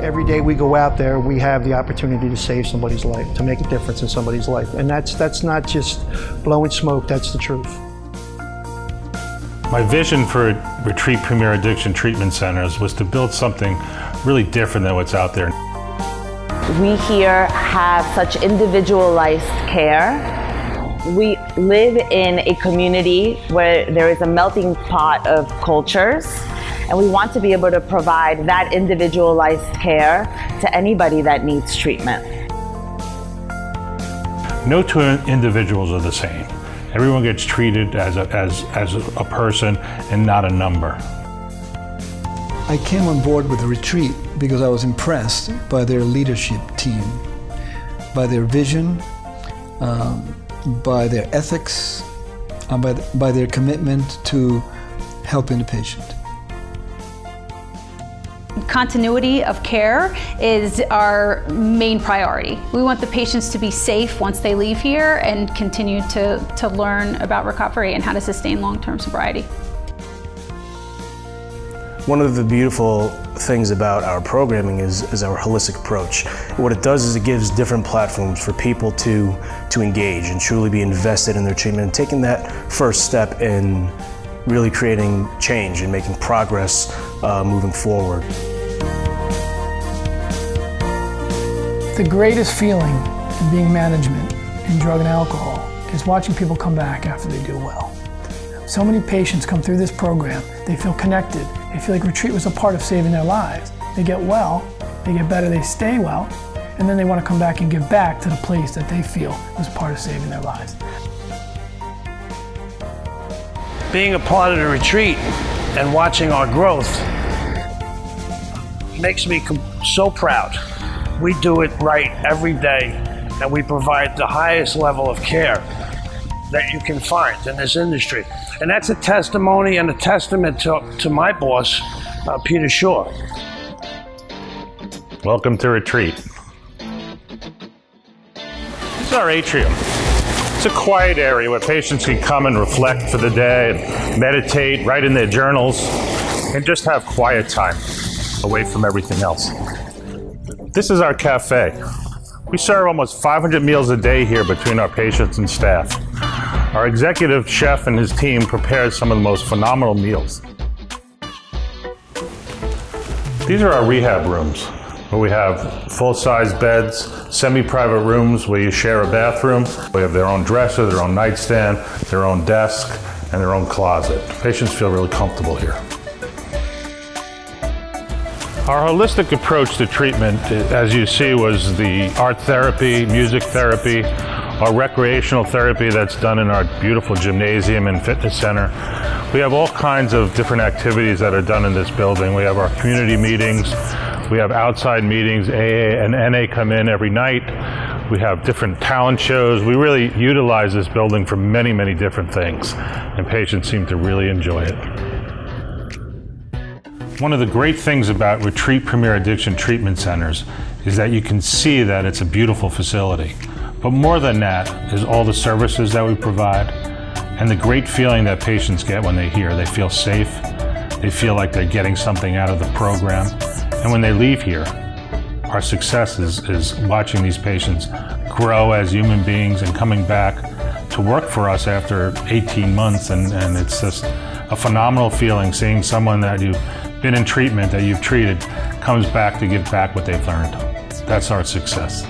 Every day we go out there, we have the opportunity to save somebody's life, to make a difference in somebody's life. And that's, that's not just blowing smoke, that's the truth. My vision for Retreat Premier Addiction Treatment Centers was to build something really different than what's out there. We here have such individualized care. We live in a community where there is a melting pot of cultures and we want to be able to provide that individualized care to anybody that needs treatment. No two individuals are the same. Everyone gets treated as a, as, as a person and not a number. I came on board with the retreat because I was impressed by their leadership team, by their vision, um, by their ethics, and by, the, by their commitment to helping the patient continuity of care is our main priority. We want the patients to be safe once they leave here and continue to, to learn about recovery and how to sustain long-term sobriety. One of the beautiful things about our programming is, is our holistic approach. What it does is it gives different platforms for people to, to engage and truly be invested in their treatment and taking that first step in really creating change and making progress uh, moving forward. The greatest feeling in being management in drug and alcohol is watching people come back after they do well. So many patients come through this program, they feel connected, they feel like retreat was a part of saving their lives. They get well, they get better, they stay well, and then they want to come back and give back to the place that they feel was part of saving their lives. Being a part of the retreat and watching our growth makes me so proud. We do it right every day, and we provide the highest level of care that you can find in this industry. And that's a testimony and a testament to, to my boss, uh, Peter Schorr. Welcome to Retreat. This is our atrium. A quiet area where patients can come and reflect for the day, meditate, write in their journals, and just have quiet time away from everything else. This is our cafe. We serve almost 500 meals a day here between our patients and staff. Our executive chef and his team prepares some of the most phenomenal meals. These are our rehab rooms, where we have full-size beds, semi-private rooms where you share a bathroom. We have their own dresser, their own nightstand, their own desk, and their own closet. Patients feel really comfortable here. Our holistic approach to treatment, as you see, was the art therapy, music therapy, our recreational therapy that's done in our beautiful gymnasium and fitness center. We have all kinds of different activities that are done in this building. We have our community meetings, we have outside meetings, AA and NA come in every night. We have different talent shows. We really utilize this building for many, many different things, and patients seem to really enjoy it. One of the great things about Retreat Premier Addiction Treatment Centers is that you can see that it's a beautiful facility. But more than that is all the services that we provide and the great feeling that patients get when they hear. They feel safe, they feel like they're getting something out of the program. And when they leave here, our success is, is watching these patients grow as human beings and coming back to work for us after 18 months. And, and it's just a phenomenal feeling seeing someone that you've been in treatment, that you've treated, comes back to give back what they've learned. That's our success.